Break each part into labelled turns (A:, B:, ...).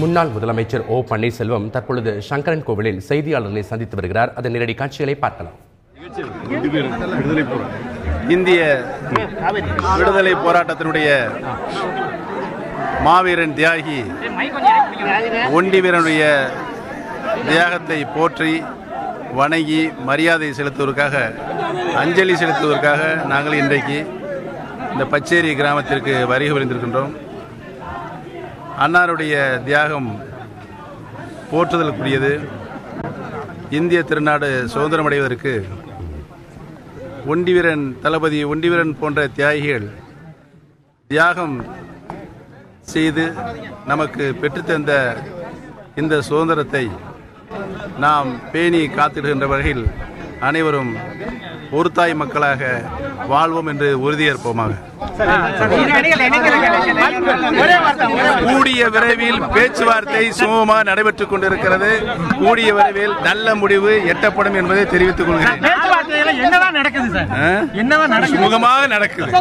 A: முன்னாள் முதலமைச்சர் ஓ பன்னீர்செல்வம் தற்பொழுது சங்கரன் கோவிலில் செய்தியாளர்களை சந்தித்து வருகிறார். அதன் நேரடி காட்சிகளை பார்க்கலாம்.
B: இந்திய விடுதலை போராட்டத்தினுடைய மாவீரன் தியாகி ஒண்டி வீரனுடைய தியாகத்தை போற்றி வணங்கி மரியாதை செலுத்துவதற்காக அஞ்சலி செலுத்துவதற்காக நாங்கள் இன்றைக்கு இந்த பச்சேரி கிராமத்திற்கு வருகை புரிந்திருக்கின்றோம். அன்னாருடைய தியாகம் போற்றுதலுக்குரியது. இந்திய திருநாடு சுதந்திரம் அடைவதற்கு ஒண்டிவீரன் தளபதி ஒண்டிவீரன் போன்ற தியாகிகள் தியாகம் செய்து நமக்கு பெற்றுத்தந்த இந்த சுதந்திரத்தை நாம் பேணி காத்திடுகின்ற வகையில் அனைவரும் ஒரு தாய் மக்களாக வாழ்வோம் என்று உறுதியேற்போமாக. கூடிய விரைவில் பேச்சுவார்த்தை சுமூகமாக நடைபெற்றுக் கொண்டிருக்கிறது. கூடிய விரைவில் நல்ல முடிவு எட்டப்படும் என்பதை தெரிவித்துக் கொள்கிறேன்.
C: பேச்சுவார்த்தையில என்னதான் நடக்குது சார்? என்னதான் நடக்குது?
B: சுமூகமாக நடக்குது.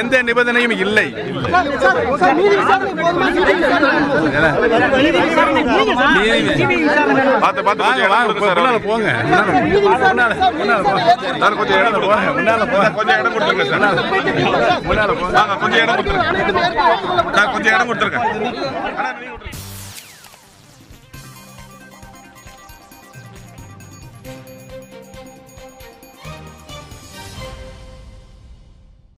B: எந்த நிபந்தனையும் இல்லை.
D: பார்த்து பார்த்து
B: போங்க
D: சார் கொஞ்சம் இடம்
B: போங்க.
D: கொஞ்சம் இடம் கொடுத்துருங்க சார். கொஞ்சம் இடம் கொடுத்துருங்க. சார் கொஞ்சம் இடம் கொடுத்துருங்க.